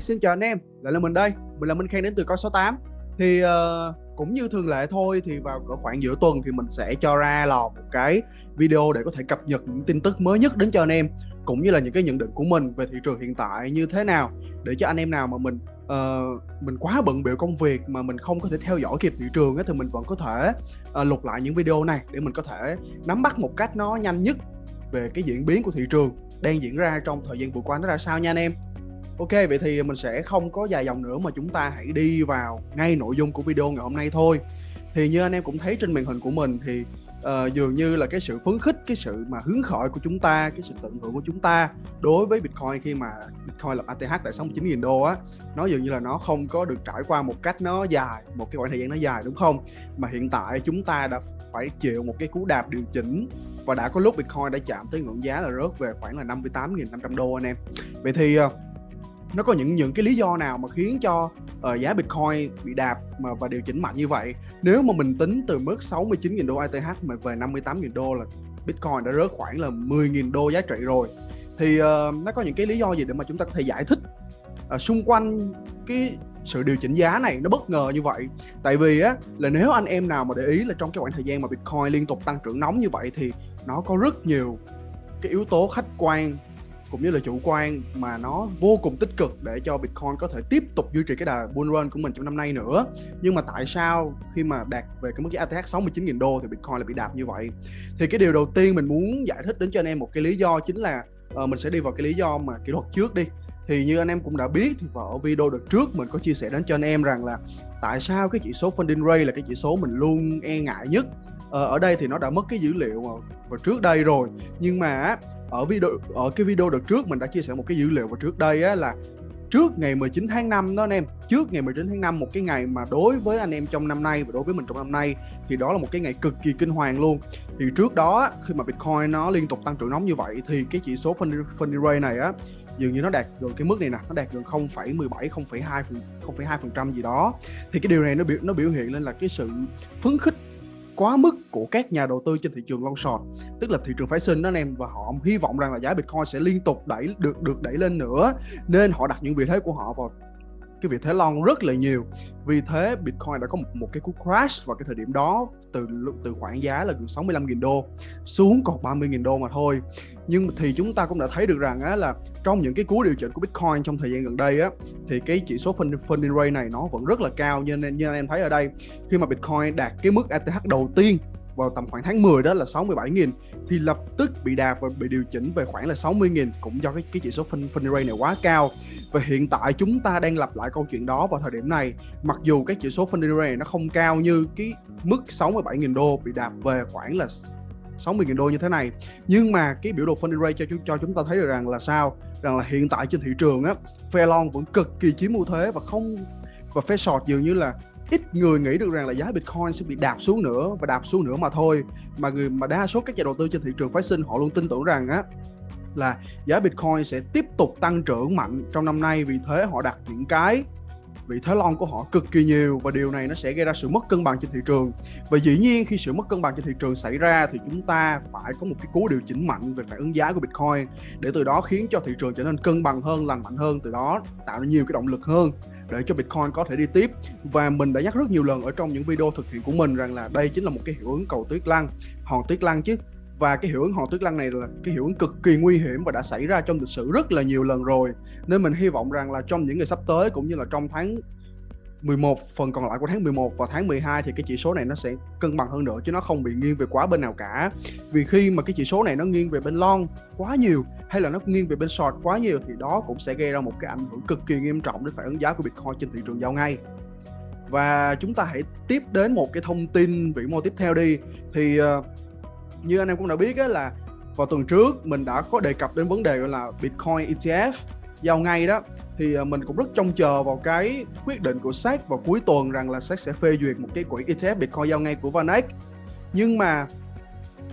xin chào anh em, lại là mình đây, mình là Minh Khang đến từ Coi 68 Thì uh, cũng như thường lệ thôi thì vào cỡ khoảng giữa tuần thì mình sẽ cho ra lò một cái video để có thể cập nhật những tin tức mới nhất đến cho anh em cũng như là những cái nhận định của mình về thị trường hiện tại như thế nào để cho anh em nào mà mình uh, mình quá bận biểu công việc mà mình không có thể theo dõi kịp thị trường ấy, thì mình vẫn có thể uh, lục lại những video này để mình có thể nắm bắt một cách nó nhanh nhất về cái diễn biến của thị trường đang diễn ra trong thời gian vừa qua nó ra sao nha anh em. Ok, vậy thì mình sẽ không có dài dòng nữa mà chúng ta hãy đi vào ngay nội dung của video ngày hôm nay thôi. Thì như anh em cũng thấy trên màn hình của mình thì uh, dường như là cái sự phấn khích, cái sự mà hứng khởi của chúng ta, cái sự tận hưởng của chúng ta đối với Bitcoin khi mà Bitcoin lập ATH tại 69.000 đô á, nó dường như là nó không có được trải qua một cách nó dài, một cái khoảng thời gian nó dài đúng không? Mà hiện tại chúng ta đã phải chịu một cái cú đạp điều chỉnh và đã có lúc Bitcoin đã chạm tới ngưỡng giá là rớt về khoảng là 58.500 đô anh em. Vậy thì uh, nó có những những cái lý do nào mà khiến cho uh, giá Bitcoin bị đạp mà và điều chỉnh mạnh như vậy? Nếu mà mình tính từ mức 69.000 đô ETH mà về 58.000 đô là Bitcoin đã rớt khoảng là 10.000 đô giá trị rồi thì uh, nó có những cái lý do gì để mà chúng ta có thể giải thích uh, xung quanh cái sự điều chỉnh giá này nó bất ngờ như vậy? Tại vì á là nếu anh em nào mà để ý là trong cái khoảng thời gian mà Bitcoin liên tục tăng trưởng nóng như vậy thì nó có rất nhiều cái yếu tố khách quan cũng như là chủ quan mà nó vô cùng tích cực để cho Bitcoin có thể tiếp tục duy trì cái đà bull run của mình trong năm nay nữa. Nhưng mà tại sao khi mà đạt về cái mức giá ATH 69.000 đô thì Bitcoin lại bị đạp như vậy? Thì cái điều đầu tiên mình muốn giải thích đến cho anh em một cái lý do chính là uh, mình sẽ đi vào cái lý do mà kỹ thuật trước đi. Thì như anh em cũng đã biết thì vào video đợt trước mình có chia sẻ đến cho anh em rằng là tại sao cái chỉ số funding rate là cái chỉ số mình luôn e ngại nhất? Ờ, ở đây thì nó đã mất cái dữ liệu vào trước đây rồi. Nhưng mà ở video ở cái video đợt trước mình đã chia sẻ một cái dữ liệu vào trước đây á là trước ngày 19 tháng 5 đó anh em trước ngày 19 tháng 5 một cái ngày mà đối với anh em trong năm nay và đối với mình trong năm nay thì đó là một cái ngày cực kỳ kinh hoàng luôn. Thì trước đó khi mà Bitcoin nó liên tục tăng trưởng nóng như vậy thì cái chỉ số funding, funding rate này á dường như nó đạt gần cái mức này nè nó đạt gần 0,17 0,2 0,2 phần trăm gì đó. Thì cái điều này nó biểu nó biểu hiện lên là cái sự phấn khích quá mức của các nhà đầu tư trên thị trường long short tức là thị trường phái sinh đó anh em và họ hy vọng rằng là giá bitcoin sẽ liên tục đẩy được được đẩy lên nữa. Nên họ đặt những vị thế của họ vào cái vị thế long rất là nhiều. Vì thế Bitcoin đã có một, một cái cú crash vào cái thời điểm đó từ từ khoảng giá là gần 65.000 đô xuống còn 30.000 đô mà thôi nhưng thì chúng ta cũng đã thấy được rằng á, là trong những cái cú điều chỉnh của Bitcoin trong thời gian gần đây á thì cái chỉ số funding rate này nó vẫn rất là cao. Như như anh em thấy ở đây khi mà Bitcoin đạt cái mức ATH đầu tiên vào tầm khoảng tháng 10 đó là 67.000 thì lập tức bị đạp và bị điều chỉnh về khoảng là 60.000 cũng do cái, cái chỉ số funding rate này quá cao. Và hiện tại chúng ta đang lặp lại câu chuyện đó vào thời điểm này. Mặc dù cái chỉ số funding rate này nó không cao như cái mức 67.000 đô bị đạp về khoảng là 60.000 đô như thế này. Nhưng mà cái biểu đồ funding rate cho cho chúng ta thấy được rằng là sao? Rằng là hiện tại trên thị trường á phe long vẫn cực kỳ chiếm ưu thế và không và phe short dường như là ít người nghĩ được rằng là giá Bitcoin sẽ bị đạp xuống nữa và đạp xuống nữa mà thôi. Mà người mà đa số các nhà đầu tư trên thị trường phái sinh họ luôn tin tưởng rằng á, là giá Bitcoin sẽ tiếp tục tăng trưởng mạnh trong năm nay. Vì thế họ đặt những cái vị thế long của họ cực kỳ nhiều và điều này nó sẽ gây ra sự mất cân bằng trên thị trường. Và dĩ nhiên khi sự mất cân bằng trên thị trường xảy ra thì chúng ta phải có một cái cú điều chỉnh mạnh về phản ứng giá của Bitcoin để từ đó khiến cho thị trường trở nên cân bằng hơn, lành mạnh hơn, từ đó tạo ra nhiều cái động lực hơn để cho Bitcoin có thể đi tiếp. Và mình đã nhắc rất nhiều lần ở trong những video thực hiện của mình rằng là đây chính là một cái hiệu ứng cầu tuyết lăn, hòn tuyết lăn chứ và cái hiệu ứng hòn tuyết lăn này là cái hiệu ứng cực kỳ nguy hiểm và đã xảy ra trong lịch sử rất là nhiều lần rồi. Nên mình hy vọng rằng là trong những ngày sắp tới cũng như là trong tháng 11 phần còn lại của tháng 11 và tháng 12 thì cái chỉ số này nó sẽ cân bằng hơn nữa chứ nó không bị nghiêng về quá bên nào cả. Vì khi mà cái chỉ số này nó nghiêng về bên long quá nhiều hay là nó nghiêng về bên short quá nhiều thì đó cũng sẽ gây ra một cái ảnh hưởng cực kỳ nghiêm trọng đến phản ứng giá của Bitcoin trên thị trường giao ngay. Và chúng ta hãy tiếp đến một cái thông tin vĩ mô tiếp theo đi. Thì uh, như anh em cũng đã biết á, là vào tuần trước mình đã có đề cập đến vấn đề gọi là Bitcoin ETF giao ngay đó thì à, mình cũng rất trông chờ vào cái quyết định của SEC vào cuối tuần rằng là SEC sẽ phê duyệt một cái quỹ ETF Bitcoin giao ngay của VanEck nhưng mà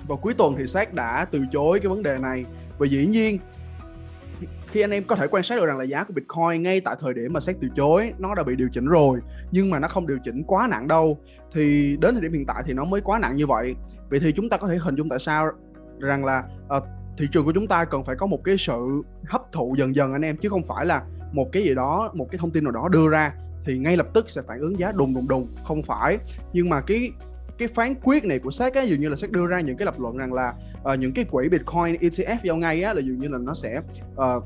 vào cuối tuần thì SEC đã từ chối cái vấn đề này. Và dĩ nhiên khi anh em có thể quan sát được rằng là giá của Bitcoin ngay tại thời điểm mà SEC từ chối nó đã bị điều chỉnh rồi nhưng mà nó không điều chỉnh quá nặng đâu thì đến thời điểm hiện tại thì nó mới quá nặng như vậy vậy thì chúng ta có thể hình dung tại sao rằng là uh, thị trường của chúng ta cần phải có một cái sự hấp thụ dần dần anh em chứ không phải là một cái gì đó một cái thông tin nào đó đưa ra thì ngay lập tức sẽ phản ứng giá đùng đùng đùng. Không phải. Nhưng mà cái cái phán quyết này của SEC á dường như là SEC đưa ra những cái lập luận rằng là uh, những cái quỹ Bitcoin ETF giao ngay á là dường như là nó sẽ uh,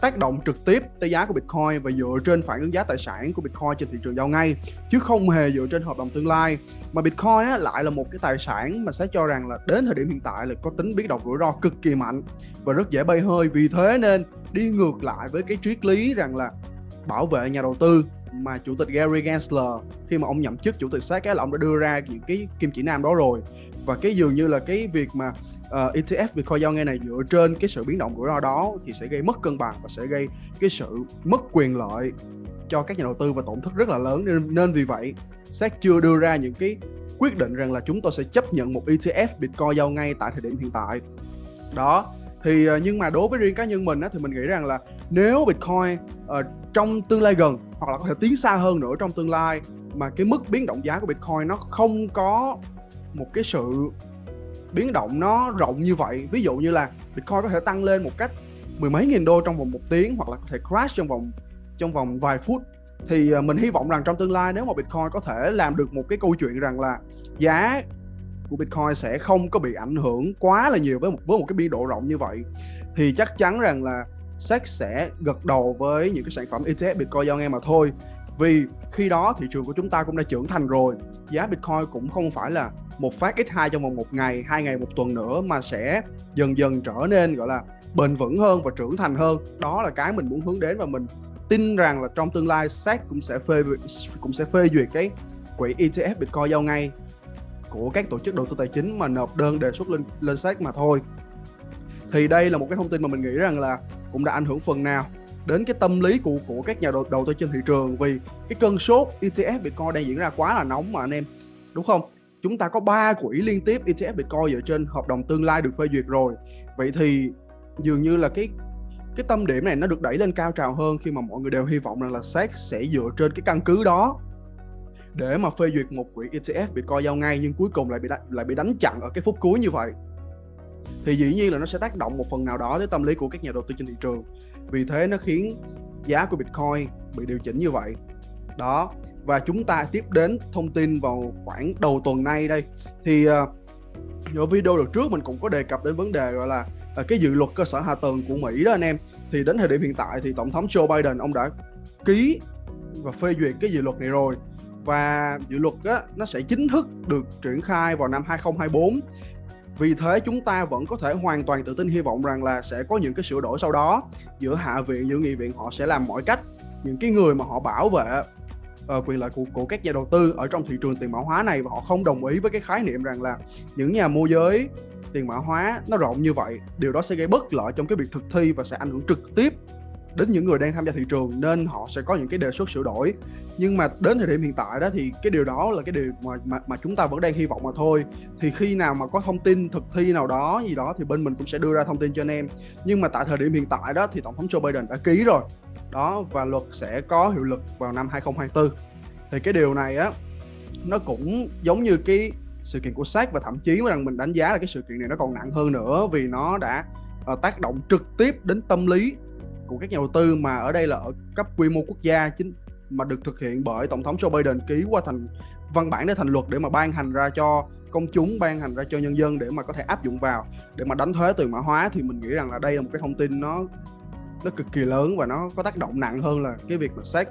tác động trực tiếp tới giá của Bitcoin và dựa trên phản ứng giá tài sản của Bitcoin trên thị trường giao ngay chứ không hề dựa trên hợp đồng tương lai. Mà Bitcoin á, lại là một cái tài sản mà sẽ cho rằng là đến thời điểm hiện tại là có tính biến động rủi ro cực kỳ mạnh và rất dễ bay hơi. Vì thế nên đi ngược lại với cái triết lý rằng là bảo vệ nhà đầu tư mà chủ tịch Gary Gensler khi mà ông nhậm chức chủ tịch SEC là ông đã đưa ra những cái kim chỉ nam đó rồi. Và cái dường như là cái việc mà uh, ờ, ETF Bitcoin giao ngay này dựa trên cái sự biến động rủi ro đó thì sẽ gây mất cân bằng và sẽ gây cái sự mất quyền lợi cho các nhà đầu tư và tổn thất rất là lớn. Nên, nên vì vậy SEC chưa đưa ra những cái quyết định rằng là chúng tôi sẽ chấp nhận một ETF Bitcoin giao ngay tại thời điểm hiện tại. Đó thì ờ, nhưng mà đối với riêng cá nhân mình á, thì mình nghĩ rằng là nếu Bitcoin uh, trong tương lai gần hoặc là có thể tiến xa hơn nữa trong tương lai mà cái mức biến động giá của Bitcoin nó không có một cái sự biến động nó rộng như vậy. Ví dụ như là Bitcoin có thể tăng lên một cách mười mấy nghìn đô trong vòng một tiếng hoặc là có thể crash trong vòng trong vòng vài phút. Thì ờ, mình hy vọng rằng trong tương lai nếu mà Bitcoin có thể làm được một cái câu chuyện rằng là giá của Bitcoin sẽ không có bị ảnh hưởng quá là nhiều với một với một cái biên độ rộng như vậy, thì chắc chắn rằng là SEC sẽ gật đầu với những cái sản phẩm ETF Bitcoin giao nghe mà thôi vì khi đó thị trường của chúng ta cũng đã trưởng thành rồi. Giá Bitcoin cũng không phải là một phát x2 trong vòng một ngày, hai ngày một tuần nữa mà sẽ dần dần trở nên, gọi là, bền vững hơn và trưởng thành hơn. Đó là cái mình muốn hướng đến và mình tin rằng là trong tương lai SEC cũng sẽ phê cũng sẽ phê duyệt cái quỹ ETF Bitcoin giao ngay của các tổ chức đầu tư tài chính mà nộp đơn đề xuất lên lên SEC mà thôi. Thì đây là một cái thông tin mà mình nghĩ rằng là cũng đã ảnh hưởng phần nào đến cái tâm lý của của các nhà đầu, đầu tư trên thị trường vì cái cơn sốt ETF Bitcoin đang diễn ra quá là nóng mà anh em đúng không? Chúng ta có 3 quỹ liên tiếp ETF Bitcoin dựa trên hợp đồng tương lai được phê duyệt rồi. Vậy thì dường như là cái cái tâm điểm này nó được đẩy lên cao trào hơn khi mà mọi người đều hy vọng rằng là SEC sẽ dựa trên cái căn cứ đó để mà phê duyệt một quỹ ETF Bitcoin giao ngay nhưng cuối cùng lại bị đánh, lại bị đánh chặn ở cái phút cuối như vậy thì dĩ nhiên là nó sẽ tác động một phần nào đó tới tâm lý của các nhà đầu tư trên thị trường. Vì thế nó khiến giá của Bitcoin bị điều chỉnh như vậy. Đó và chúng ta tiếp đến thông tin vào khoảng đầu tuần nay đây. Thì uh, ở video đợt trước mình cũng có đề cập đến vấn đề gọi là uh, cái dự luật cơ sở hạ tầng của Mỹ đó anh em. Thì đến thời điểm hiện tại thì tổng thống Joe Biden ông đã ký và phê duyệt cái dự luật này rồi. Và dự luật á, nó sẽ chính thức được triển khai vào năm 2024 vì thế chúng ta vẫn có thể hoàn toàn tự tin hy vọng rằng là sẽ có những cái sửa đổi sau đó. Giữa hạ viện giữa nghị viện họ sẽ làm mọi cách. Những cái người mà họ bảo vệ uh, quyền lợi của, của các nhà đầu tư ở trong thị trường tiền mã hóa này và họ không đồng ý với cái khái niệm rằng là những nhà môi giới tiền mã hóa nó rộng như vậy điều đó sẽ gây bất lợi trong cái việc thực thi và sẽ ảnh hưởng trực tiếp đến những người đang tham gia thị trường nên họ sẽ có những cái đề xuất sửa đổi. Nhưng mà đến thời điểm hiện tại đó thì cái điều đó là cái điều mà mà, mà chúng ta vẫn đang hy vọng mà thôi. Thì khi nào mà có thông tin thực thi nào đó gì đó thì bên mình cũng sẽ đưa ra thông tin cho anh em. Nhưng mà tại thời điểm hiện tại đó thì tổng thống Joe Biden đã ký rồi. Đó và luật sẽ có hiệu lực vào năm 2024 thì cái điều này á nó cũng giống như cái sự kiện của sát và thậm chí rằng mình đánh giá là cái sự kiện này nó còn nặng hơn nữa vì nó đã uh, tác động trực tiếp đến tâm lý của các nhà đầu tư mà ở đây là ở cấp quy mô quốc gia chính mà được thực hiện bởi tổng thống Joe Biden ký qua thành văn bản để thành luật để mà ban hành ra cho công chúng, ban hành ra cho nhân dân để mà có thể áp dụng vào. Để mà đánh thuế tiền mã hóa thì mình nghĩ rằng là đây là một cái thông tin nó nó cực kỳ lớn và nó có tác động nặng hơn là cái việc mà SEC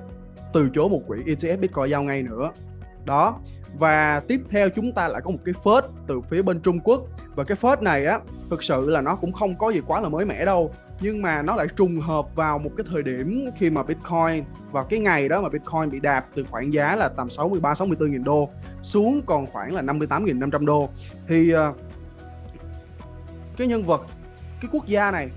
từ chối một quỹ ETF Bitcoin giao ngay nữa. Đó, và tiếp theo chúng ta lại có một cái phết từ phía bên Trung Quốc. Và cái phết này á, thực sự là nó cũng không có gì quá là mới mẻ đâu nhưng mà nó lại trùng hợp vào một cái thời điểm khi mà Bitcoin vào cái ngày đó mà Bitcoin bị đạp từ khoảng giá là tầm 63 64 nghìn đô xuống còn khoảng là 58.500 đô. Thì ờ, cái nhân vật cái quốc gia này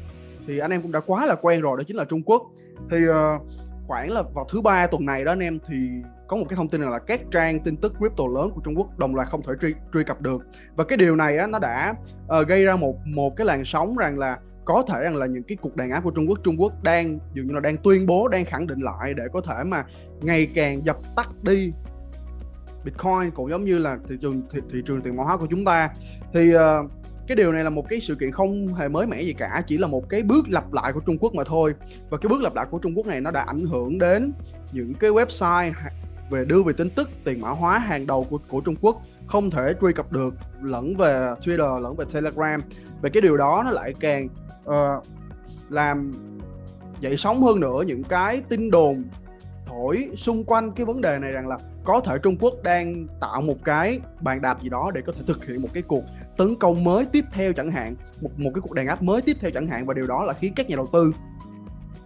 thì anh em cũng đã quá là quen rồi đó chính là Trung Quốc. Thì ờ, khoảng là vào thứ ba tuần này đó anh em thì có một cái thông tin là các trang tin tức crypto lớn của Trung Quốc đồng loạt không thể truy, truy cập được. Và cái điều này á, nó đã uh, gây ra một một cái làn sóng rằng là có thể rằng là những cái cuộc đàn áp của Trung Quốc Trung Quốc đang dường như là đang tuyên bố đang khẳng định lại để có thể mà ngày càng dập tắt đi Bitcoin cũng giống như là thị trường thị, thị trường tiền mã hóa của chúng ta. Thì uh, cái điều này là một cái sự kiện không hề mới mẻ gì cả chỉ là một cái bước lặp lại của Trung Quốc mà thôi. Và cái bước lặp lại của Trung Quốc này nó đã ảnh hưởng đến những cái website về đưa về tin tức tiền mã hóa hàng đầu của của Trung Quốc không thể truy cập được lẫn về Twitter lẫn về Telegram. Về cái điều đó nó lại càng uh, làm dậy sóng hơn nữa những cái tin đồn thổi xung quanh cái vấn đề này rằng là có thể Trung Quốc đang tạo một cái bàn đạp gì đó để có thể thực hiện một cái cuộc tấn công mới tiếp theo chẳng hạn một một cái cuộc đàn áp mới tiếp theo chẳng hạn và điều đó là khiến các nhà đầu tư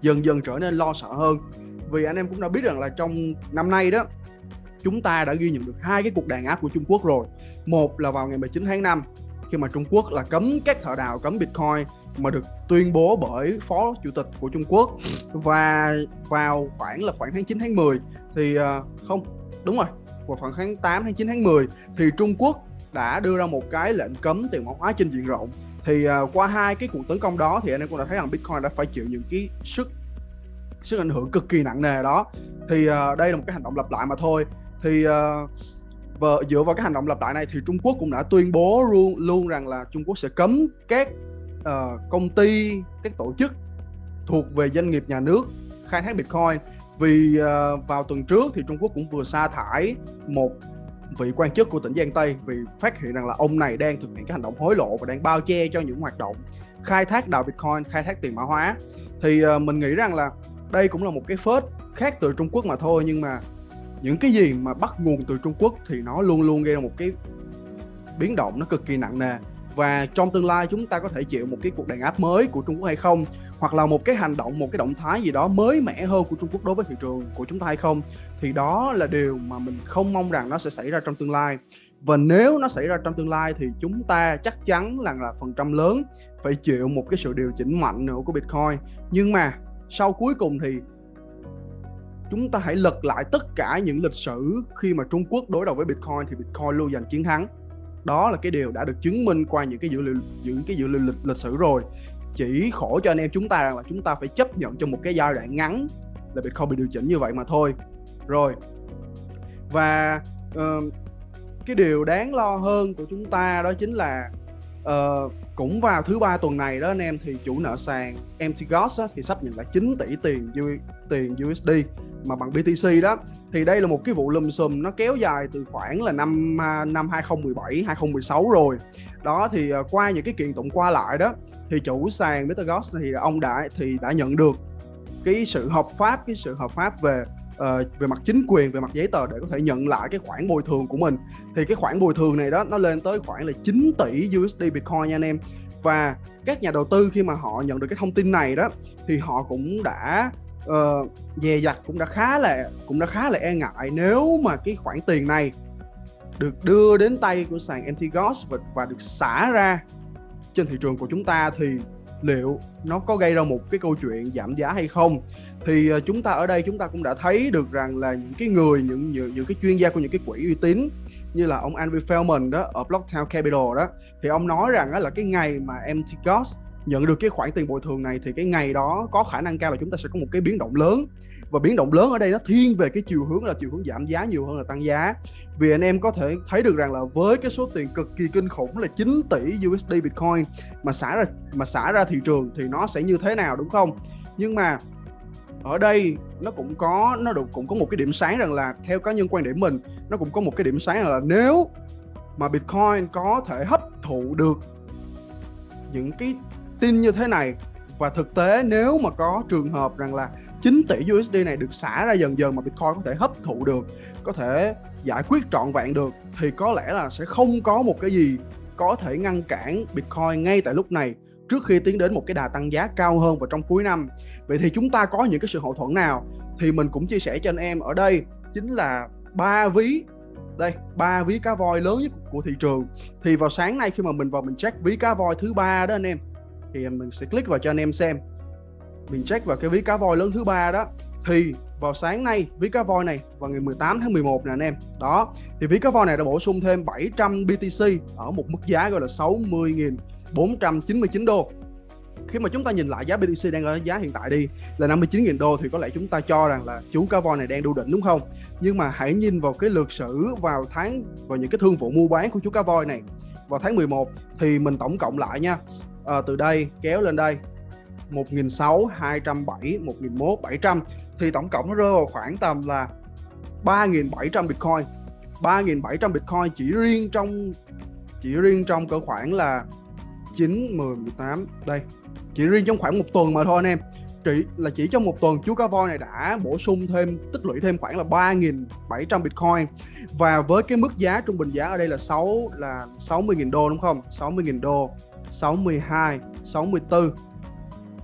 dần dần trở nên lo sợ hơn. Vì anh em cũng đã biết rằng là trong năm nay đó chúng ta đã ghi nhận được hai cái cuộc đàn áp của Trung Quốc rồi. Một là vào ngày 19 tháng 5 khi mà Trung Quốc là cấm các thợ đào cấm Bitcoin mà được tuyên bố bởi phó chủ tịch của Trung Quốc. Và vào khoảng là khoảng tháng 9 tháng 10 thì ờ, không đúng rồi vào khoảng tháng 8 tháng 9 tháng 10 thì Trung Quốc đã đưa ra một cái lệnh cấm tiền mã hóa trên diện rộng. Thì uh, qua hai cái cuộc tấn công đó thì anh em cũng đã thấy rằng Bitcoin đã phải chịu những cái sức sức ảnh hưởng cực kỳ nặng nề đó. Thì uh, đây là một cái hành động lặp lại mà thôi. Thì uh, và dựa vào cái hành động lặp lại này thì Trung Quốc cũng đã tuyên bố luôn luôn rằng là Trung Quốc sẽ cấm các uh, công ty các tổ chức thuộc về doanh nghiệp nhà nước khai thác Bitcoin vì uh, vào tuần trước thì Trung Quốc cũng vừa sa thải một vị quan chức của tỉnh Giang Tây vì phát hiện rằng là ông này đang thực hiện cái hành động hối lộ và đang bao che cho những hoạt động khai thác đào Bitcoin, khai thác tiền mã hóa. Thì uh, mình nghĩ rằng là đây cũng là một cái phết khác từ Trung Quốc mà thôi nhưng mà những cái gì mà bắt nguồn từ Trung Quốc thì nó luôn luôn gây ra một cái biến động nó cực kỳ nặng nề. Và trong tương lai chúng ta có thể chịu một cái cuộc đàn áp mới của Trung Quốc hay không, hoặc là một cái hành động, một cái động thái gì đó mới mẻ hơn của Trung Quốc đối với thị trường của chúng ta hay không, thì đó là điều mà mình không mong rằng nó sẽ xảy ra trong tương lai. Và nếu nó xảy ra trong tương lai thì chúng ta chắc chắn là là phần trăm lớn phải chịu một cái sự điều chỉnh mạnh nữa của Bitcoin. Nhưng mà sau cuối cùng thì chúng ta hãy lật lại tất cả những lịch sử khi mà Trung Quốc đối đầu với Bitcoin thì Bitcoin luôn giành chiến thắng. Đó là cái điều đã được chứng minh qua những cái dữ liệu những cái dữ liệu lịch, lịch sử rồi. Chỉ khổ cho anh em chúng ta rằng là chúng ta phải chấp nhận trong một cái giai đoạn ngắn là Bitcoin bị điều chỉnh như vậy mà thôi. Rồi. Và uh, cái điều đáng lo hơn của chúng ta đó chính là uh, cũng vào thứ ba tuần này đó anh em thì chủ nợ sàn MT thì sắp nhận lại 9 tỷ tiền tiền USD mà bằng BTC đó thì đây là một cái vụ lùm xùm nó kéo dài từ khoảng là năm à, năm 2017 2016 rồi. Đó thì à, qua những cái kiện tụng qua lại đó thì chủ sàn MetaGox thì ông đã thì đã nhận được cái sự hợp pháp cái sự hợp pháp về uh, về mặt chính quyền về mặt giấy tờ để có thể nhận lại cái khoản bồi thường của mình. Thì cái khoản bồi thường này đó nó lên tới khoảng là 9 tỷ USD Bitcoin nha anh em. Và các nhà đầu tư khi mà họ nhận được cái thông tin này đó thì họ cũng đã uh, dè dặt cũng đã khá là cũng đã khá là e ngại nếu mà cái khoản tiền này được đưa đến tay của sàn Antigos và, và được xả ra trên thị trường của chúng ta thì liệu nó có gây ra một cái câu chuyện giảm giá hay không. Thì ờ, chúng ta ở đây chúng ta cũng đã thấy được rằng là những cái người những những, những cái chuyên gia của những cái quỹ uy tín như là ông Andrew Feldman đó ở Blocktown Capital đó thì ông nói rằng đó là cái ngày mà MT Gox nhận được cái khoản tiền bồi thường này thì cái ngày đó có khả năng cao là chúng ta sẽ có một cái biến động lớn và biến động lớn ở đây nó thiên về cái chiều hướng là chiều hướng giảm giá nhiều hơn là tăng giá. Vì anh em có thể thấy được rằng là với cái số tiền cực kỳ kinh khủng là 9 tỷ USD Bitcoin mà xả ra, mà xả ra thị trường thì nó sẽ như thế nào, đúng không? Nhưng mà ở đây nó cũng có, nó được, cũng có một cái điểm sáng rằng là theo cá nhân quan điểm mình, nó cũng có một cái điểm sáng là nếu mà Bitcoin có thể hấp thụ được những cái tin như thế này và thực tế nếu mà có trường hợp rằng là 9 tỷ USD này được xả ra dần dần mà Bitcoin có thể hấp thụ được, có thể giải quyết trọn vẹn được thì có lẽ là sẽ không có một cái gì có thể ngăn cản Bitcoin ngay tại lúc này trước khi tiến đến một cái đà tăng giá cao hơn vào trong cuối năm. Vậy thì chúng ta có những cái sự hậu thuẫn nào? Thì mình cũng chia sẻ cho anh em ở đây chính là ba ví đây ba ví cá voi lớn nhất của thị trường thì vào sáng nay khi mà mình vào mình check ví cá voi thứ ba đó anh em thì mình sẽ click vào cho anh em xem. Mình check vào cái ví cá voi lớn thứ ba đó. Thì vào sáng nay, ví cá voi này, vào ngày 18 tháng 11 nè anh em. Đó, thì ví cá voi này đã bổ sung thêm 700 BTC ở một mức giá gọi là 60.499 đô. Khi mà chúng ta nhìn lại giá BTC đang ở giá hiện tại đi, là 59.000 đô thì có lẽ chúng ta cho rằng là chú cá voi này đang đu đỉnh, đúng không? Nhưng mà hãy nhìn vào cái lượt sử vào tháng, vào những cái thương vụ mua bán của chú cá voi này, vào tháng 11 thì mình tổng cộng lại nha à, từ đây kéo lên đây. 1.600, 270, 1.100, 700 thì tổng cộng nó rơi vào khoảng tầm là 3.700 Bitcoin. 3.700 Bitcoin chỉ riêng trong chỉ riêng trong cỡ khoảng là 9, 10, 18 đây chỉ riêng trong khoảng một tuần mà thôi anh em. Chỉ là chỉ trong một tuần chú cá voi này đã bổ sung thêm tích lũy thêm khoảng là 3.700 Bitcoin. Và với cái mức giá trung bình giá ở đây là 6 là 60.000 đô đúng không? 60.000 đô. 62 64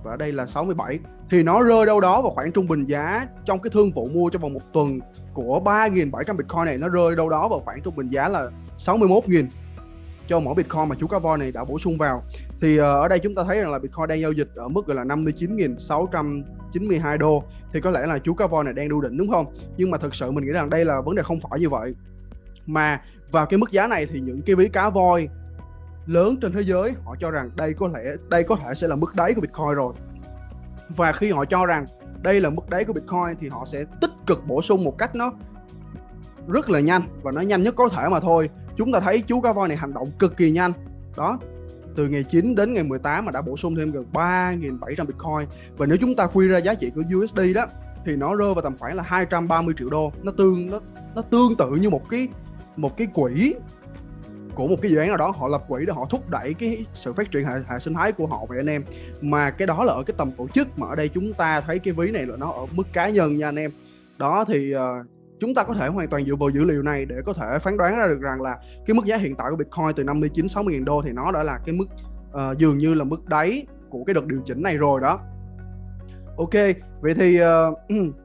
và ở đây là 67 thì nó rơi đâu đó vào khoảng trung bình giá trong cái thương vụ mua trong vòng một tuần của 3.700 Bitcoin này, nó rơi đâu đó vào khoảng trung bình giá là 61.000 cho mỗi Bitcoin mà chú cá voi này đã bổ sung vào. Thì ờ, ở đây chúng ta thấy rằng là Bitcoin đang giao dịch ở mức gọi là 59.692 đô. Thì có lẽ là chú cá voi này đang đu đỉnh, đúng không? Nhưng mà thực sự mình nghĩ rằng đây là vấn đề không phải như vậy. Mà vào cái mức giá này thì những cái ví cá voi lớn trên thế giới, họ cho rằng đây có thể, đây có thể sẽ là mức đáy của Bitcoin rồi. Và khi họ cho rằng đây là mức đáy của Bitcoin thì họ sẽ tích cực bổ sung một cách nó rất là nhanh và nó nhanh nhất có thể mà thôi. Chúng ta thấy chú cá voi này hành động cực kỳ nhanh. Đó, từ ngày 9 đến ngày 18 mà đã bổ sung thêm gần 3.700 Bitcoin. Và nếu chúng ta quy ra giá trị của USD đó, thì nó rơi vào tầm khoảng là 230 triệu đô. Nó tương, nó nó tương tự như một cái một cái quỹ của một cái dự án nào đó họ lập quỹ để họ thúc đẩy cái sự phát triển hệ, hệ sinh thái của họ vậy anh em mà cái đó là ở cái tầm tổ chức mà ở đây chúng ta thấy cái ví này là nó ở mức cá nhân nha anh em đó thì uh, chúng ta có thể hoàn toàn dựa vào dữ liệu này để có thể phán đoán ra được rằng là cái mức giá hiện tại của Bitcoin từ 59 60 000 đô thì nó đã là cái mức uh, dường như là mức đáy của cái đợt điều chỉnh này rồi đó. Ok, vậy thì uh,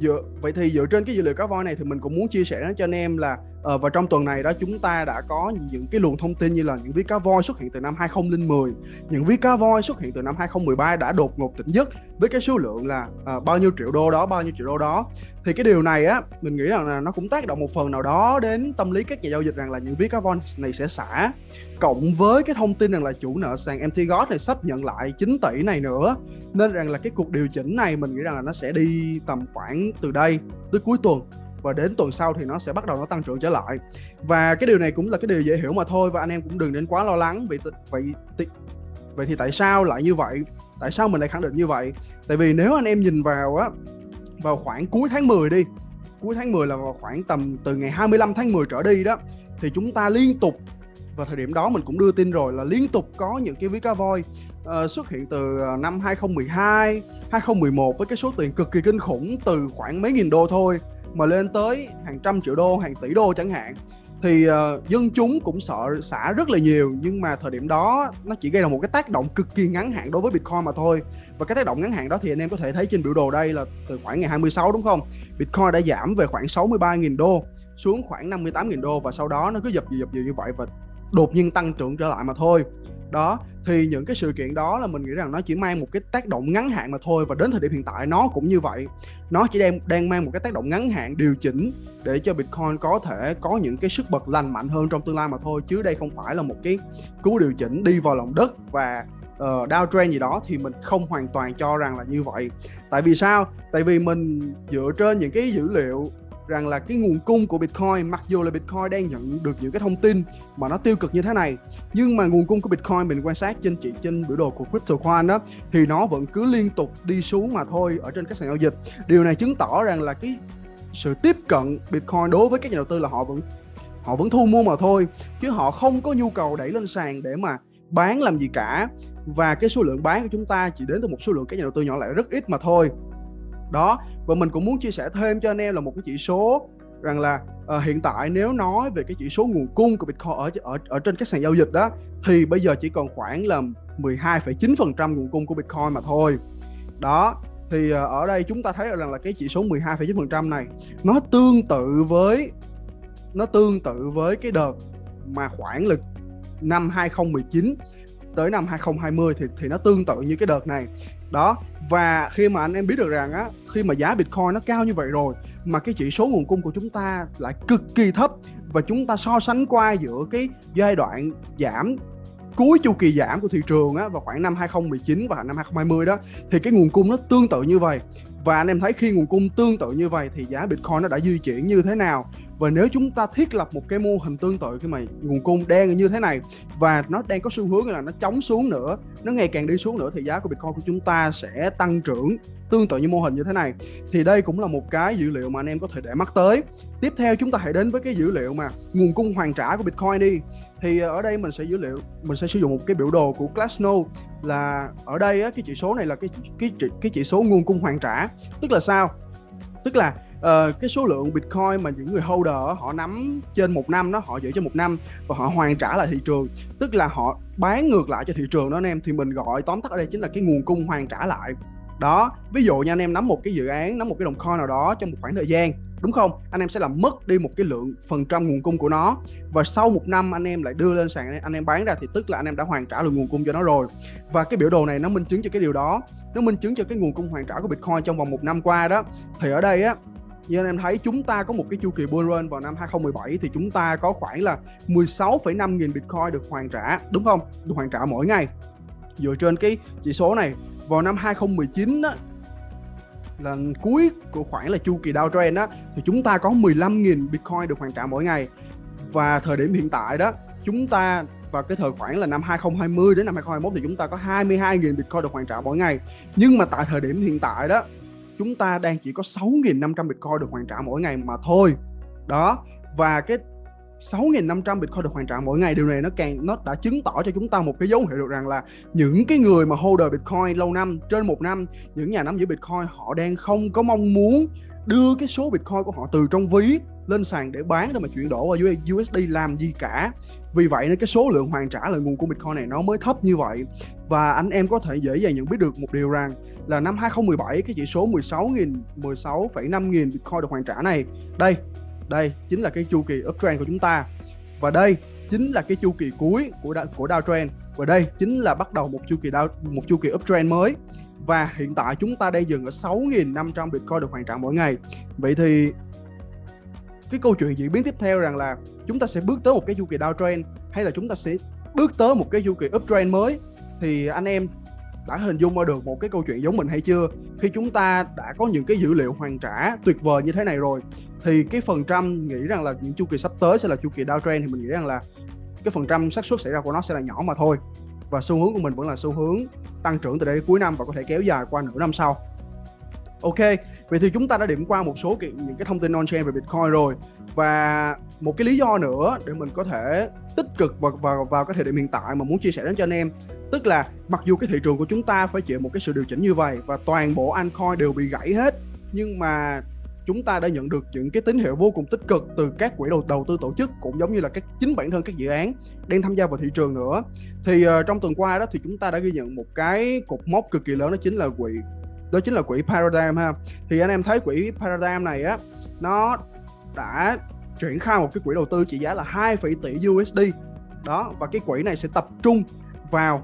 dựa vậy thì dựa trên cái dữ liệu cá voi này thì mình cũng muốn chia sẻ cho anh em là Ờ, và trong tuần này đó chúng ta đã có những cái luồng thông tin như là những ví cá voi xuất hiện từ năm 2010 những ví cá voi xuất hiện từ năm 2013 đã đột ngột tỉnh giấc với cái số lượng là uh, bao nhiêu triệu đô đó bao nhiêu triệu đô đó. Thì cái điều này á mình nghĩ rằng là nó cũng tác động một phần nào đó đến tâm lý các nhà giao dịch rằng là những ví cá voi này sẽ xả. Cộng với cái thông tin rằng là chủ nợ sàn MT God này sắp nhận lại 9 tỷ này nữa. Nên rằng là cái cuộc điều chỉnh này mình nghĩ rằng là nó sẽ đi tầm khoảng từ đây tới cuối tuần và đến tuần sau thì nó sẽ bắt đầu nó tăng trưởng trở lại. Và cái điều này cũng là cái điều dễ hiểu mà thôi và anh em cũng đừng đến quá lo lắng vì vậy vậy thì tại sao lại như vậy? Tại sao mình lại khẳng định như vậy? Tại vì nếu anh em nhìn vào á vào khoảng cuối tháng 10 đi cuối tháng 10 là vào khoảng tầm từ ngày 25 tháng 10 trở đi đó thì chúng ta liên tục và thời điểm đó mình cũng đưa tin rồi là liên tục có những cái ví cá voi uh, xuất hiện từ ờ, năm 2012, 2011 với cái số tiền cực kỳ kinh khủng từ khoảng mấy nghìn đô thôi mà lên tới hàng trăm triệu đô, hàng tỷ đô chẳng hạn thì uh, dân chúng cũng sợ xả rất là nhiều. Nhưng mà thời điểm đó nó chỉ gây ra một cái tác động cực kỳ ngắn hạn đối với Bitcoin mà thôi. Và cái tác động ngắn hạn đó thì anh em có thể thấy trên biểu đồ đây là từ khoảng ngày 26 đúng không? Bitcoin đã giảm về khoảng 63.000 đô xuống khoảng 58.000 đô và sau đó nó cứ dập dập dập dìu như vậy và đột nhiên tăng trưởng trở lại mà thôi đó thì những cái sự kiện đó là mình nghĩ rằng nó chỉ mang một cái tác động ngắn hạn mà thôi và đến thời điểm hiện tại nó cũng như vậy. Nó chỉ đang đang mang một cái tác động ngắn hạn điều chỉnh để cho Bitcoin có thể có những cái sức bật lành mạnh hơn trong tương lai mà thôi chứ đây không phải là một cái cú điều chỉnh đi vào lòng đất và ờ, uh, downtrend gì đó thì mình không hoàn toàn cho rằng là như vậy. Tại vì sao? Tại vì mình dựa trên những cái dữ liệu rằng là cái nguồn cung của Bitcoin, mặc dù là Bitcoin đang nhận được những cái thông tin mà nó tiêu cực như thế này, nhưng mà nguồn cung của Bitcoin mình quan sát trên chỉ, trên biểu đồ của CryptoCoin đó thì nó vẫn cứ liên tục đi xuống mà thôi ở trên các sàn giao dịch. Điều này chứng tỏ rằng là cái sự tiếp cận Bitcoin đối với các nhà đầu tư là họ vẫn họ vẫn thu mua mà thôi, chứ họ không có nhu cầu đẩy lên sàn để mà bán làm gì cả. Và cái số lượng bán của chúng ta chỉ đến từ một số lượng các nhà đầu tư nhỏ lại rất ít mà thôi đó và mình cũng muốn chia sẻ thêm cho anh em là một cái chỉ số rằng là uh, hiện tại nếu nói về cái chỉ số nguồn cung của Bitcoin ở ở ở trên các sàn giao dịch đó thì bây giờ chỉ còn khoảng là 12,9% nguồn cung của Bitcoin mà thôi. Đó thì uh, ở đây chúng ta thấy rằng là cái chỉ số 12,9% này nó tương tự với nó tương tự với cái đợt mà khoảng là năm 2019 tới năm 2020 thì thì nó tương tự như cái đợt này đó, và khi mà anh em biết được rằng á, khi mà giá bitcoin nó cao như vậy rồi, mà cái chỉ số nguồn cung của chúng ta lại cực kỳ thấp và chúng ta so sánh qua giữa cái giai đoạn giảm, cuối chu kỳ giảm của thị trường á, vào khoảng năm 2019 và năm 2020 đó, thì cái nguồn cung nó tương tự như vậy. Và anh em thấy khi nguồn cung tương tự như vậy thì giá Bitcoin nó đã di chuyển như thế nào? Và nếu chúng ta thiết lập một cái mô hình tương tự khi mà nguồn cung đang như thế này và nó đang có xu hướng là nó chống xuống nữa nó ngày càng đi xuống nữa thì giá của Bitcoin của chúng ta sẽ tăng trưởng tương tự như mô hình như thế này. Thì đây cũng là một cái dữ liệu mà anh em có thể để mắt tới. Tiếp theo chúng ta hãy đến với cái dữ liệu mà nguồn cung hoàn trả của Bitcoin đi. Thì ở đây mình sẽ dữ liệu mình sẽ sử dụng một cái biểu đồ của Glassnode là ở đây á, cái chỉ số này là cái cái cái chỉ số nguồn cung hoàn trả. Tức là sao? Tức là uh, cái số lượng bitcoin mà những người holder họ nắm trên một năm đó họ giữ trên một năm và họ hoàn trả lại thị trường. Tức là họ bán ngược lại cho thị trường đó anh em thì mình gọi tóm tắt ở đây chính là cái nguồn cung hoàn trả lại. Đó ví dụ nha anh em nắm một cái dự án nắm một cái đồng coin nào đó trong một khoảng thời gian đúng không? Anh em sẽ làm mất đi một cái lượng phần trăm nguồn cung của nó. Và sau một năm anh em lại đưa lên sàn anh em bán ra thì tức là anh em đã hoàn trả được nguồn cung cho nó rồi. Và cái biểu đồ này nó minh chứng cho cái điều đó. Nó minh chứng cho cái nguồn cung hoàn trả của bitcoin trong vòng một năm qua đó. Thì ở đây á như anh em thấy chúng ta có một cái chu kỳ bull run vào năm 2017 thì chúng ta có khoảng là 16,5 nghìn Bitcoin được hoàn trả đúng không? Được hoàn trả mỗi ngày. Dựa trên cái chỉ số này vào năm 2019 đó là cuối của khoảng là chu kỳ downtrend đó thì chúng ta có 15.000 Bitcoin được hoàn trả mỗi ngày và thời điểm hiện tại đó chúng ta và cái thời khoảng là năm 2020 đến năm 2021 thì chúng ta có 22.000 Bitcoin được hoàn trả mỗi ngày nhưng mà tại thời điểm hiện tại đó chúng ta đang chỉ có 6.500 Bitcoin được hoàn trả mỗi ngày mà thôi. Đó, và cái 6.500 Bitcoin được hoàn trả mỗi ngày, điều này nó càng, nó đã chứng tỏ cho chúng ta một cái dấu hiệu được rằng là những cái người mà holder Bitcoin lâu năm, trên một năm, những nhà nắm giữ Bitcoin, họ đang không có mong muốn đưa cái số Bitcoin của họ từ trong ví lên sàn để bán để mà chuyển đổi qua USD làm gì cả. Vì vậy nên cái số lượng hoàn trả lại nguồn của Bitcoin này nó mới thấp như vậy. Và anh em có thể dễ dàng nhận biết được một điều rằng là năm 2017 cái chỉ số 16.000 16,5 nghìn Bitcoin được hoàn trả này. Đây đây chính là cái chu kỳ uptrend của chúng ta. Và đây chính là cái chu kỳ cuối của của downtrend. Và đây chính là bắt đầu một chu kỳ down, một chu kỳ uptrend mới. Và hiện tại chúng ta đang dừng ở 6.500 Bitcoin được hoàn trả mỗi ngày. Vậy thì cái câu chuyện diễn biến tiếp theo rằng là chúng ta sẽ bước tới một cái chu kỳ downtrend hay là chúng ta sẽ bước tới một cái chu kỳ uptrend mới. Thì anh em đã hình dung ra được một cái câu chuyện giống mình hay chưa? Khi chúng ta đã có những cái dữ liệu hoàn trả tuyệt vời như thế này rồi, thì cái phần trăm nghĩ rằng là những chu kỳ sắp tới sẽ là chu kỳ downtrend thì mình nghĩ rằng là cái phần trăm xác suất xảy ra của nó sẽ là nhỏ mà thôi. Và xu hướng của mình vẫn là xu hướng tăng trưởng từ đây đến cuối năm và có thể kéo dài qua nửa năm sau. Ok, vậy thì chúng ta đã điểm qua một số cái, những cái thông tin on-chain về Bitcoin rồi. Và một cái lý do nữa để mình có thể tích cực vào, vào, vào cái thời điểm hiện tại mà muốn chia sẻ đến cho anh em tức là mặc dù cái thị trường của chúng ta phải chịu một cái sự điều chỉnh như vậy và toàn bộ altcoin đều bị gãy hết nhưng mà chúng ta đã nhận được những cái tín hiệu vô cùng tích cực từ các quỹ đầu đầu tư tổ chức cũng giống như là các chính bản thân các dự án đang tham gia vào thị trường nữa. Thì uh, trong tuần qua đó thì chúng ta đã ghi nhận một cái cột mốc cực kỳ lớn đó chính là quỹ đó chính là quỹ Paradigm ha. Thì anh em thấy quỹ Paradigm này á nó đã triển khai một cái quỹ đầu tư trị giá là 2, tỷ USD đó và cái quỹ này sẽ tập trung vào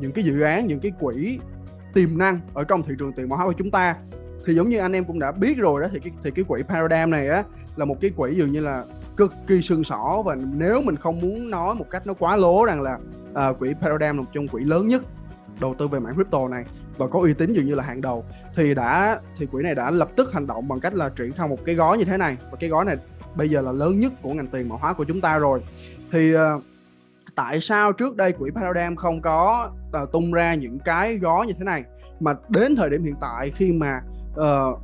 những cái dự án những cái quỹ tiềm năng ở trong thị trường tiền mã hóa của chúng ta. Thì giống như anh em cũng đã biết rồi đó thì cái thì cái quỹ Paradigm này á là một cái quỹ dường như là cực kỳ sương sỏ và nếu mình không muốn nói một cách nó quá lố rằng là uh, quỹ Paradigm là một trong quỹ lớn nhất đầu tư về mảng crypto này và có uy tín dường như là hàng đầu thì đã thì quỹ này đã lập tức hành động bằng cách là triển khai một cái gói như thế này. Và cái gói này bây giờ là lớn nhất của ngành tiền mã hóa của chúng ta rồi. Thì uh, tại sao trước đây quỹ Paradigm không có uh, tung ra những cái gói như thế này? Mà đến thời điểm hiện tại khi mà uh,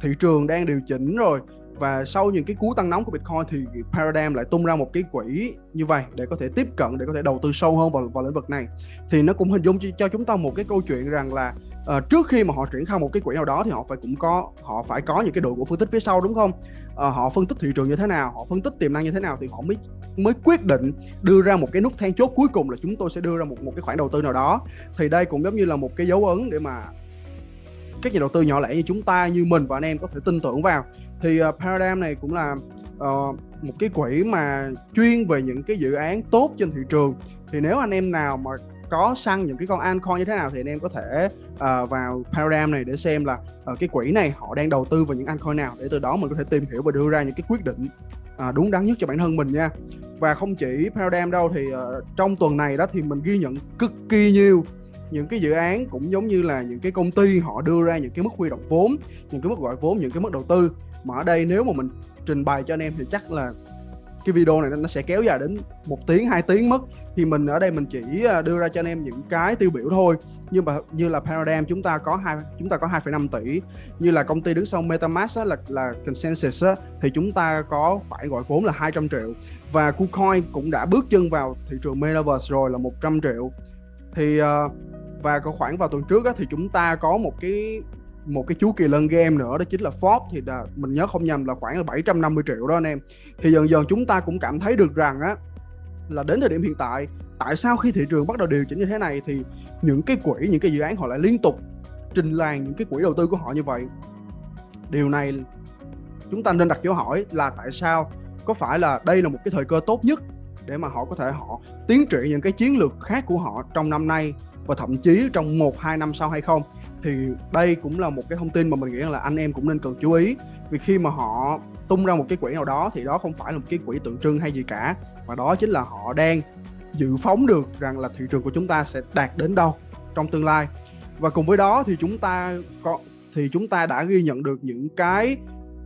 thị trường đang điều chỉnh rồi và sau những cái cú tăng nóng của Bitcoin thì Paradigm lại tung ra một cái quỹ như vậy để có thể tiếp cận để có thể đầu tư sâu hơn vào vào lĩnh vực này. Thì nó cũng hình dung cho chúng ta một cái câu chuyện rằng là uh, trước khi mà họ triển khai một cái quỹ nào đó thì họ phải cũng có họ phải có những cái đội ngũ phân tích phía sau đúng không? Uh, họ phân tích thị trường như thế nào họ phân tích tiềm năng như thế nào thì họ mới mới quyết định đưa ra một cái nút then chốt cuối cùng là chúng tôi sẽ đưa ra một một cái khoản đầu tư nào đó. Thì đây cũng giống như là một cái dấu ấn để mà các nhà đầu tư nhỏ lẻ như chúng ta như mình và anh em có thể tin tưởng vào thì uh, Paradigm này cũng là uh, một cái quỹ mà chuyên về những cái dự án tốt trên thị trường. Thì nếu anh em nào mà có săn những cái con altcoin như thế nào thì anh em có thể uh, vào Paradigm này để xem là uh, cái quỹ này họ đang đầu tư vào những altcoin nào để từ đó mình có thể tìm hiểu và đưa ra những cái quyết định uh, đúng đắn nhất cho bản thân mình nha. Và không chỉ Paradigm đâu thì uh, trong tuần này đó thì mình ghi nhận cực kỳ nhiều những cái dự án cũng giống như là những cái công ty họ đưa ra những cái mức huy động vốn những cái mức gọi vốn những cái mức đầu tư mà ở đây nếu mà mình trình bày cho anh em thì chắc là cái video này nó sẽ kéo dài đến một tiếng hai tiếng mất. Thì mình ở đây mình chỉ à, đưa ra cho anh em những cái tiêu biểu thôi. Như mà như là Paradigm chúng ta có hai chúng ta có 2,5 tỷ. Như là công ty đứng sau MetaMask á, là là Consensus á, thì chúng ta có phải gọi vốn là 200 triệu. Và KuCoin cũng đã bước chân vào thị trường Metaverse rồi là 100 triệu. Thì à, và có khoảng vào tuần trước á, thì chúng ta có một cái một cái chú kỳ lân game nữa, đó chính là Forbes thì là mình nhớ không nhầm là khoảng là 750 triệu đó anh em. Thì dần dần chúng ta cũng cảm thấy được rằng á, là đến thời điểm hiện tại tại sao khi thị trường bắt đầu điều chỉnh như thế này thì những cái quỹ, những cái dự án họ lại liên tục trình làng những cái quỹ đầu tư của họ như vậy? Điều này chúng ta nên đặt dấu hỏi là tại sao, có phải là đây là một cái thời cơ tốt nhất để mà họ có thể họ tiến triển những cái chiến lược khác của họ trong năm nay? Và thậm chí trong một, hai năm sau hay không, thì đây cũng là một cái thông tin mà mình nghĩ là anh em cũng nên cần chú ý. Vì khi mà họ tung ra một cái quỹ nào đó thì đó không phải là một cái quỹ tượng trưng hay gì cả, mà đó chính là họ đang dự phóng được rằng là thị trường của chúng ta sẽ đạt đến đâu trong tương lai. Và cùng với đó thì chúng ta có, thì chúng ta đã ghi nhận được những cái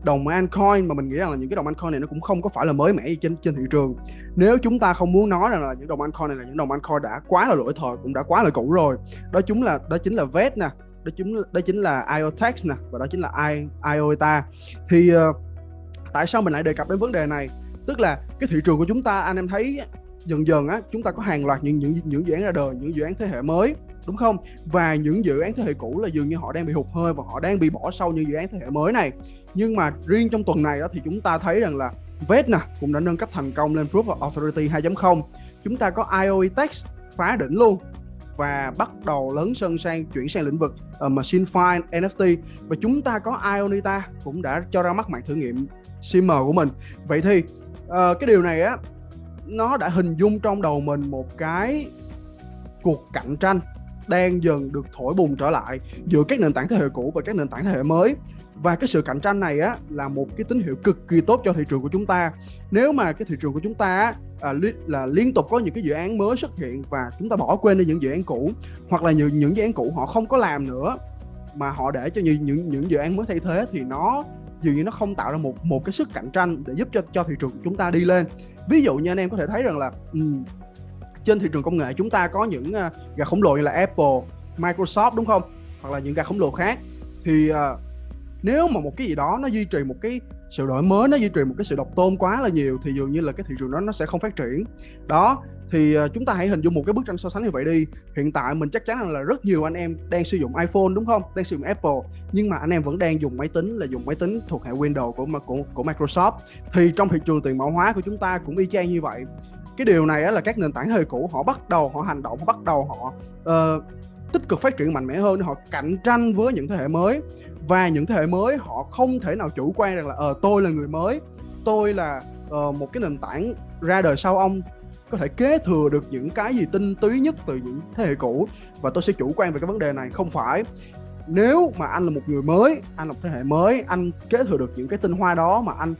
đồng altcoin mà mình nghĩ rằng là những cái đồng altcoin này nó cũng không có phải là mới mẻ gì trên trên thị trường. Nếu chúng ta không muốn nói rằng là những đồng altcoin này là những đồng altcoin đã quá là lỗi thời cũng đã quá là cũ rồi đó chúng là đó chính là VET nè đó chính đó chính là IOTEX nè và đó chính là I, IOTA. Thì uh, tại sao mình lại đề cập đến vấn đề này? Tức là cái thị trường của chúng ta anh em thấy dần dần á chúng ta có hàng loạt những những những dự án ra đời những dự án thế hệ mới đúng không? Và những dự án thế hệ cũ là dường như họ đang bị hụt hơi và họ đang bị bỏ sau những dự án thế hệ mới này. Nhưng mà riêng trong tuần này đó thì chúng ta thấy rằng là VET nè cũng đã nâng cấp thành công lên Proof of Authority 2.0 chúng ta có IOETEX phá đỉnh luôn và bắt đầu lớn sân sang chuyển sang lĩnh vực uh, machine file NFT và chúng ta có Ionita cũng đã cho ra mắt mạng thử nghiệm Simmer của mình. Vậy thì uh, cái điều này á nó đã hình dung trong đầu mình một cái cuộc cạnh tranh đang dần được thổi bùng trở lại giữa các nền tảng thế hệ cũ và các nền tảng thế hệ mới. Và cái sự cạnh tranh này á là một cái tín hiệu cực kỳ tốt cho thị trường của chúng ta. Nếu mà cái thị trường của chúng ta à, li, là liên tục có những cái dự án mới xuất hiện và chúng ta bỏ quên đi những dự án cũ hoặc là những những dự án cũ họ không có làm nữa mà họ để cho những những những dự án mới thay thế thì nó dường như nó không tạo ra một một cái sức cạnh tranh để giúp cho cho thị trường của chúng ta đi lên. Ví dụ như anh em có thể thấy rằng là um, trên thị trường công nghệ chúng ta có những uh, gà khổng lồ như là Apple, Microsoft đúng không? Hoặc là những gà khổng lồ khác. Thì uh, nếu mà một cái gì đó nó duy trì một cái sự đổi mới nó duy trì một cái sự độc tôn quá là nhiều thì dường như là cái thị trường đó nó sẽ không phát triển. Đó thì à, chúng ta hãy hình dung một cái bức tranh so sánh như vậy đi. Hiện tại mình chắc chắn là rất nhiều anh em đang sử dụng iPhone đúng không? Đang sử dụng Apple. Nhưng mà anh em vẫn đang dùng máy tính là dùng máy tính thuộc hệ Windows của của, của Microsoft. Thì trong thị trường tiền mã hóa của chúng ta cũng y chang như vậy cái điều này là các nền tảng hơi cũ họ bắt đầu họ hành động họ bắt đầu họ uh, tích cực phát triển mạnh mẽ hơn họ cạnh tranh với những thế hệ mới. Và những thế hệ mới họ không thể nào chủ quan rằng là ờ tôi là người mới tôi là uh, một cái nền tảng ra đời sau ông có thể kế thừa được những cái gì tinh túy nhất từ những thế hệ cũ. Và tôi sẽ chủ quan về cái vấn đề này không phải. Nếu mà anh là một người mới anh là một thế hệ mới anh kế thừa được những cái tinh hoa đó mà anh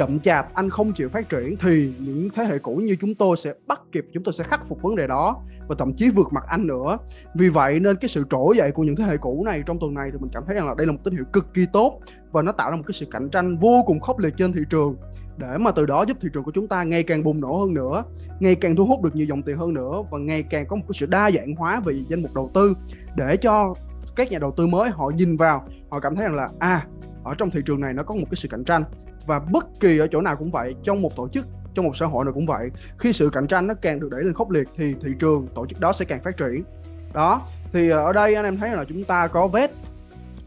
chậm chạp, anh không chịu phát triển thì những thế hệ cũ như chúng tôi sẽ bắt kịp, chúng tôi sẽ khắc phục vấn đề đó và thậm chí vượt mặt anh nữa. Vì vậy nên cái sự trỗi dậy của những thế hệ cũ này trong tuần này thì mình cảm thấy rằng là đây là một tín hiệu cực kỳ tốt và nó tạo ra một cái sự cạnh tranh vô cùng khốc liệt trên thị trường. Để mà từ đó giúp thị trường của chúng ta ngày càng bùng nổ hơn nữa, ngày càng thu hút được nhiều dòng tiền hơn nữa và ngày càng có một cái sự đa dạng hóa về danh mục đầu tư để cho các nhà đầu tư mới họ nhìn vào, họ cảm thấy rằng là à ở trong thị trường này nó có một cái sự cạnh tranh và bất kỳ ở chỗ nào cũng vậy trong một tổ chức trong một xã hội nào cũng vậy khi sự cạnh tranh nó càng được đẩy lên khốc liệt thì thị trường tổ chức đó sẽ càng phát triển. Đó thì ờ, ở đây anh em thấy là chúng ta có vết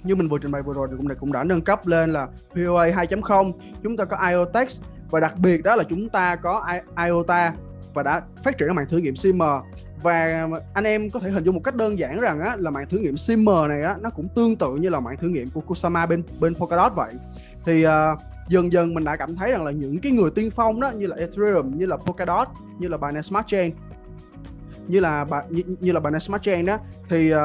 như mình vừa trình bày vừa rồi thì cũng đã, cũng đã nâng cấp lên là POA 2.0 chúng ta có IOTEX và đặc biệt đó là chúng ta có I IOTA và đã phát triển mạng thử nghiệm Simmer. Và anh em có thể hình dung một cách đơn giản rằng á, là mạng thử nghiệm Simmer này á, nó cũng tương tự như là mạng thử nghiệm của Kusama bên bên Polkadot vậy. Thì uh, dần dần mình đã cảm thấy rằng là những cái người tiên phong đó như là Ethereum như là Polkadot như là Binance Smart Chain như là như, như là Binance Smart Chain đó thì uh,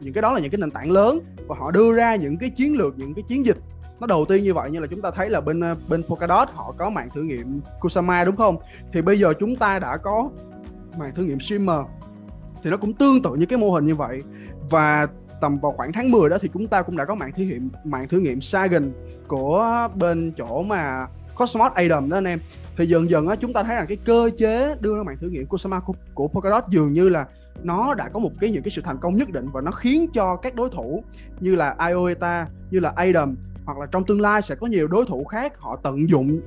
những cái đó là những cái nền tảng lớn và họ đưa ra những cái chiến lược những cái chiến dịch nó đầu tiên như vậy. Như là chúng ta thấy là bên ờ, bên Polkadot họ có mạng thử nghiệm Kusama đúng không? Thì bây giờ chúng ta đã có mạng thử nghiệm Shimmer thì nó cũng tương tự như cái mô hình như vậy. Và tầm vào khoảng tháng 10 đó thì chúng ta cũng đã có mạng thí nghiệm mạng thử nghiệm Sagan của bên chỗ mà Cosmos Adam đó anh em. Thì dần dần á chúng ta thấy rằng cái cơ chế đưa ra mạng thử nghiệm Kusama của, của Polkadot dường như là nó đã có một cái những cái sự thành công nhất định và nó khiến cho các đối thủ như là IOETA như là Adam hoặc là trong tương lai sẽ có nhiều đối thủ khác họ tận dụng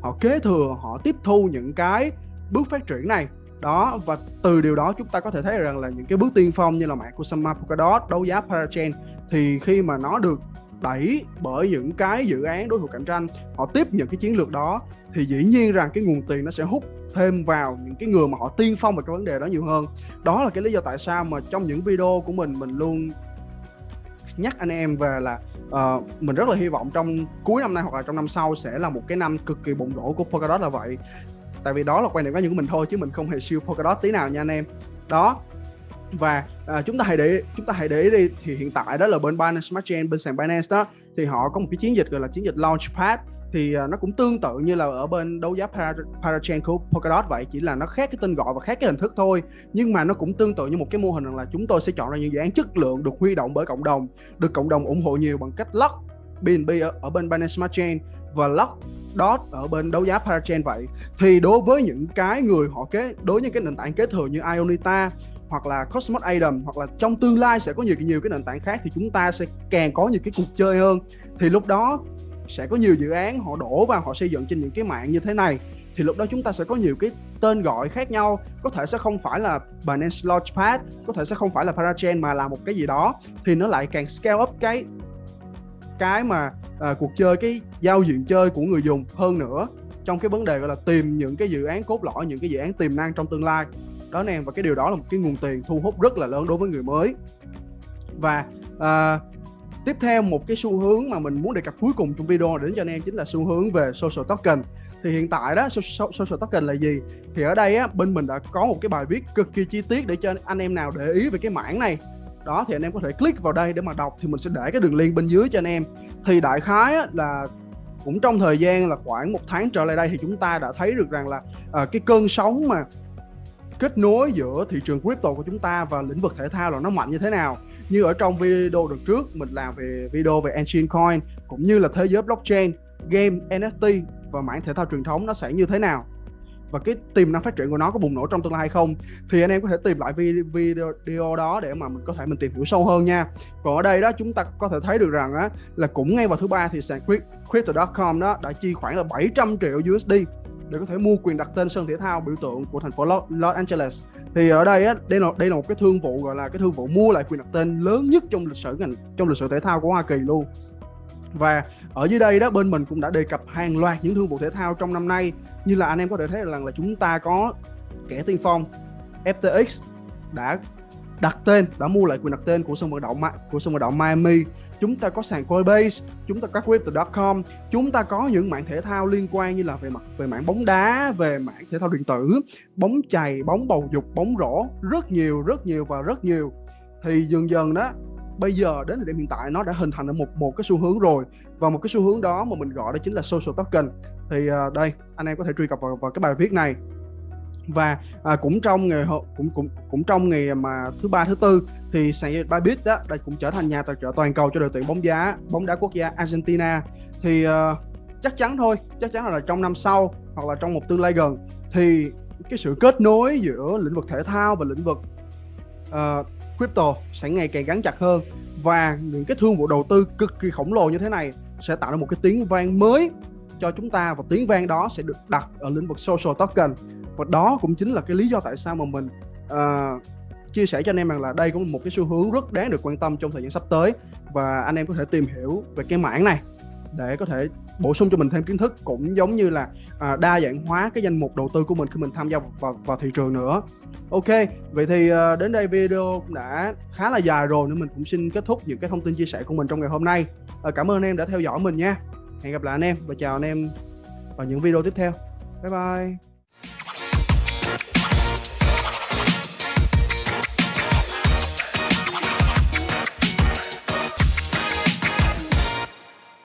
họ kế thừa họ tiếp thu những cái bước phát triển này đó. Và từ điều đó chúng ta có thể thấy rằng là những cái bước tiên phong như là mạng của Sama Polkadot đấu giá Parachain thì khi mà nó được đẩy bởi những cái dự án đối thủ cạnh tranh họ tiếp nhận cái chiến lược đó thì dĩ nhiên rằng cái nguồn tiền nó sẽ hút thêm vào những cái người mà họ tiên phong về cái vấn đề đó nhiều hơn. Đó là cái lý do tại sao mà trong những video của mình mình luôn nhắc anh em về là uh, mình rất là hy vọng trong cuối năm nay hoặc là trong năm sau sẽ là một cái năm cực kỳ bùng nổ của Polkadot là vậy tại vì đó là quan điểm cá nhân của mình thôi chứ mình không hề siêu Polkadot tí nào nha anh em. Đó. Và à, chúng ta hãy để chúng ta hãy để ý đi thì hiện tại đó là bên Binance Smart Chain bên sàn Binance đó thì họ có một cái chiến dịch gọi là chiến dịch Launchpad thì à, nó cũng tương tự như là ở bên đấu giá Para, Parachain của Polkadot vậy chỉ là nó khác cái tên gọi và khác cái hình thức thôi. Nhưng mà nó cũng tương tự như một cái mô hình rằng là chúng tôi sẽ chọn ra những dự án chất lượng được huy động bởi cộng đồng được cộng đồng ủng hộ nhiều bằng cách lock BNB ở, ở bên Binance Smart Chain và lock DOT ở bên đấu giá Parachain vậy. Thì đối với những cái người họ kế, đối với những cái nền tảng kế thừa như Ionita hoặc là Cosmos Adam hoặc là trong tương lai sẽ có nhiều nhiều cái nền tảng khác thì chúng ta sẽ càng có nhiều cái cuộc chơi hơn. Thì lúc đó sẽ có nhiều dự án họ đổ vào họ xây dựng trên những cái mạng như thế này. Thì lúc đó chúng ta sẽ có nhiều cái tên gọi khác nhau. Có thể sẽ không phải là Binance Launchpad, có thể sẽ không phải là Parachain mà là một cái gì đó. Thì nó lại càng scale up cái cái mà à, cuộc chơi cái giao diện chơi của người dùng hơn nữa trong cái vấn đề gọi là tìm những cái dự án cốt lõi những cái dự án tiềm năng trong tương lai. Đó anh em và cái điều đó là một cái nguồn tiền thu hút rất là lớn đối với người mới. Và à, tiếp theo một cái xu hướng mà mình muốn đề cập cuối cùng trong video đến cho anh em chính là xu hướng về social token. Thì hiện tại đó social token là gì? Thì ở đây á bên mình đã có một cái bài viết cực kỳ chi tiết để cho anh em nào để ý về cái mảng này đó thì anh em có thể click vào đây để mà đọc thì mình sẽ để cái đường link bên dưới cho anh em. Thì đại khái á, là cũng trong thời gian là khoảng một tháng trở lại đây thì chúng ta đã thấy được rằng là à, cái cơn sóng mà kết nối giữa thị trường crypto của chúng ta và lĩnh vực thể thao là nó mạnh như thế nào. Như ở trong video đợt trước mình làm về video về Engine Coin cũng như là thế giới blockchain game NFT và mảng thể thao truyền thống nó sẽ như thế nào và cái tiềm năng phát triển của nó có bùng nổ trong tương lai hay không, thì anh em có thể tìm lại video đó để mà mình có thể mình tìm hiểu sâu hơn nha. Còn ở đây đó, chúng ta có thể thấy được rằng á, là cũng ngay vào thứ ba thì sàn crypto.com đó đã chi khoảng là 700 triệu USD để có thể mua quyền đặt tên sân thể thao biểu tượng của thành phố Los Angeles. Thì ở đây á, đây là đây là một cái thương vụ, gọi là cái thương vụ mua lại quyền đặt tên lớn nhất trong lịch sử ngành, trong lịch sử thể thao của Hoa Kỳ luôn. Và ở dưới đây đó, bên mình cũng đã đề cập hàng loạt những thương vụ thể thao trong năm nay. Như là anh em có thể thấy rằng là chúng ta có kẻ tiên phong FTX đã đặt tên, đã mua lại quyền đặt tên của sân vận động của sân vận động Miami. Chúng ta có sàn Coinbase, chúng ta có crypto.com chúng ta có những mạng thể thao liên quan như là về mặt, về mạng bóng đá, về mạng thể thao điện tử, bóng chày, bóng bầu dục, bóng rổ, rất nhiều rất nhiều và rất nhiều. Thì dần dần đó bây giờ đến thời điểm hiện tại nó đã hình thành ở một một cái xu hướng rồi. Và một cái xu hướng đó mà mình gọi đó chính là social token. Thì uh, đây anh em có thể truy cập vào, vào cái bài viết này. Và à, cũng trong ngày cũng cũng cũng trong ngày mà thứ ba thứ tư thì sàn Bybit đó đây cũng trở thành nhà tài trợ toàn cầu cho đội tuyển bóng đá bóng đá quốc gia Argentina. Thì uh, chắc chắn thôi chắc chắn là trong năm sau hoặc là trong một tương lai gần thì cái sự kết nối giữa lĩnh vực thể thao và lĩnh vực uh, crypto sẽ ngày càng gắn chặt hơn và những cái thương vụ đầu tư cực kỳ khổng lồ như thế này sẽ tạo ra một cái tiếng vang mới cho chúng ta và tiếng vang đó sẽ được đặt ở lĩnh vực social token. Và đó cũng chính là cái lý do tại sao mà mình uh, chia sẻ cho anh em rằng là đây cũng là một cái xu hướng rất đáng được quan tâm trong thời gian sắp tới. Và anh em có thể tìm hiểu về cái mảng này để có thể bổ sung cho mình thêm kiến thức cũng giống như là à, đa dạng hóa cái danh mục đầu tư của mình khi mình tham gia vào, vào thị trường nữa. Ok vậy thì à, đến đây video cũng đã khá là dài rồi nên mình cũng xin kết thúc những cái thông tin chia sẻ của mình trong ngày hôm nay. À, cảm ơn anh em đã theo dõi mình nha. Hẹn gặp lại anh em và chào anh em vào những video tiếp theo. Bye bye.